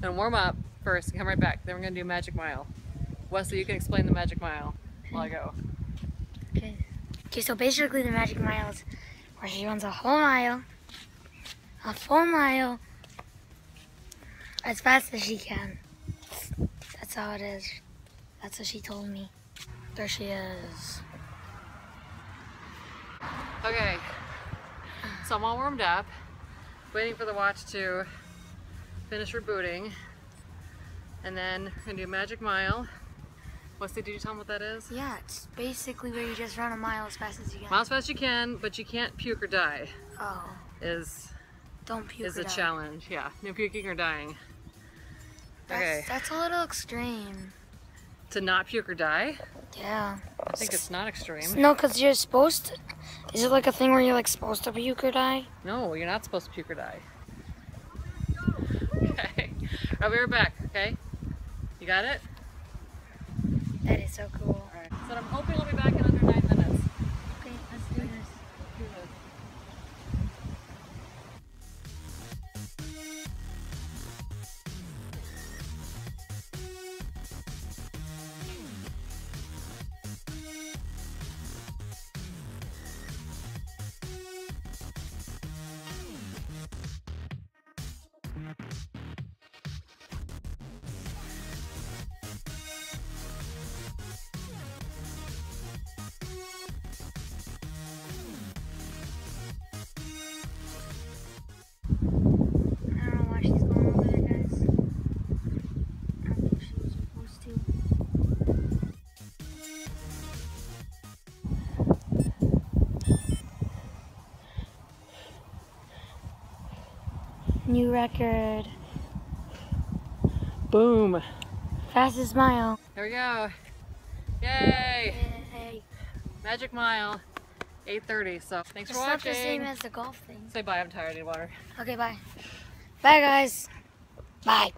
Then warm up first and come right back. Then we're gonna do Magic Mile. Wesley, you can explain the Magic Mile while I go. Okay. Okay, so basically the Magic Mile is where she runs a whole mile, a full mile, as fast as she can. That's how it is. That's what she told me. There she is. Okay, so I'm all warmed up, waiting for the watch to finish rebooting, and then we're gonna do Magic Mile. Wesley, did you tell them what that is? Yeah, it's basically where you just run a mile as fast as you can. Mile as fast as you can, but you can't puke or die. Oh, Is don't puke is a die. challenge. Yeah, no puking or dying. That's, Okay, that's a little extreme. to not puke or die. Yeah. I think it's not extreme. No, because you're supposed to. Is it like a thing where you're like supposed to puke or die? No, you're not supposed to puke or die. I'll be right back. Okay, you got it. That is so cool. All right. So I'm hoping I'll be back in under nine minutes. Okay, let's do this. I New record. Boom. Fastest mile. There we go. Yay! Yay. Magic Mile, 8:30. So thanks It's for not the same watching. as the golf thing. Say bye. I'm tired. I need water. Okay, bye. Bye, guys. Bye.